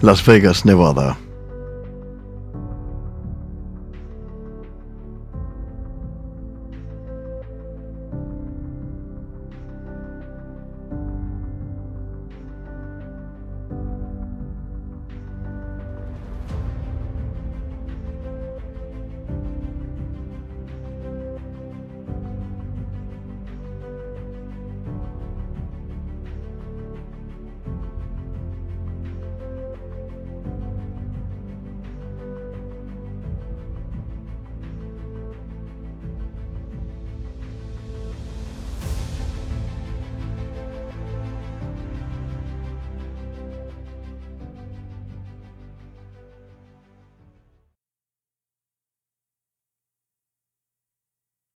Las Vegas, Nevada.